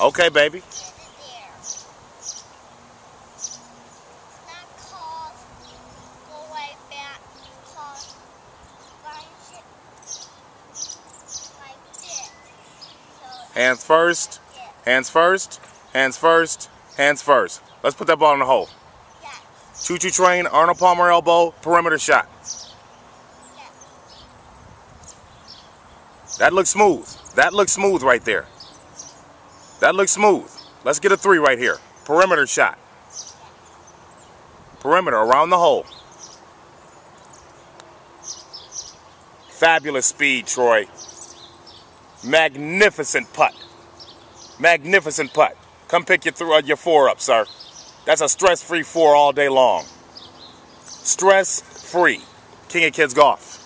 Okay, baby. Hands first. Hands first. Hands first. Hands first. Let's put that ball in the hole. yes, Choo choo train, Arnold Palmer elbow, perimeter shot. yes. That looks smooth. That looks smooth right there. That looks smooth. Let's get a three right here. Perimeter shot. Perimeter around the hole. Fabulous speed, Troy. Magnificent putt. Magnificent putt. Come pick your, th- uh, your four up, sir. That's a stress free four all day long. Stress free. King of Kids Golf.